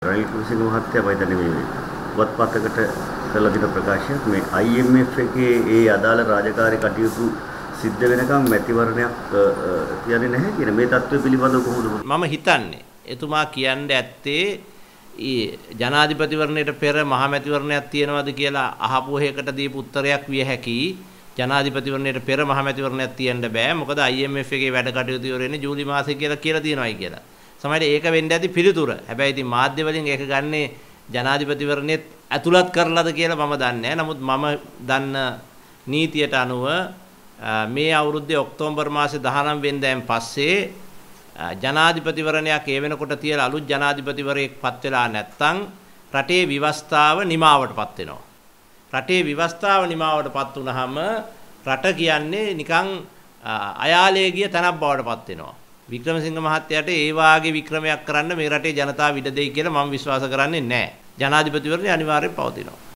රනිල් කුසිංහ මහත්තයා මම හිතන්නේ මේ පුවත්පතකට කරලා දෙන ප්‍රකාශයක් මේ IMF එකේ ඒ අදාළ රාජකාරී කටයුතු සිද්ධ වෙනකම් මැතිවරණයක් කියන්නේ නැහැ කියන මේ தত্ত্বය පිළිබඳව කොහොමද මම හිතන්නේ එතුමා කියන්නේ ඇත්තේ ජනාධිපතිවරණයට පෙර මහමැතිවරණයක් තියෙනවද කියලා අහපු හේකට දීපු උත්තරයක් විය හැකියි ජනාධිපතිවරණයට පෙර මහමැතිවරණයක් තියෙන්න බෑ. මොකද IMF එකේ වැඩ කටයුතු ඉවර වෙන්නේ ජූලි මාසේ කියලා කියලා තියෙනවායි කියලා. සමහරවිට ඒක වෙන්න ඇති පිළිතුර. හැබැයි ඉතින් මාධ්‍ය වලින් ඒක ගන්නේ ජනාධිපතිවරණෙත් ඇතුළත් කරලාද කියලා මම දන්නේ නමුත් මම දන්න නීතියට අනුව මේ අවුරුද්දේ ඔක්තෝබර් මාසේ 19 වෙනිදාන් පස්සේ ජනාධිපතිවරණයක් ඒ වෙනකොට තියලා අලුත් ජනාධිපතිවරයෙක් පත් වෙලා නැත්නම් රටේ විවස්ථාව නිමාවටපත් වෙනවා. රටේ විවස්ථාව නිමාවටපත් වුනහම රට කියන්නේ නිකන් අයාලේ ගිය තැනක් බවටපත් වෙනවා. වික්‍රමසිංහ මහත්තයාට ඒ වාගේ වික්‍රමයක් කරන්න මේ රටේ ජනතාව ඉඩ දෙයි කියලා මම විශ්වාස කරන්නේ නැහැ. ජනාධිපතිවරණය අනිවාර්යෙන් පවතිනවා.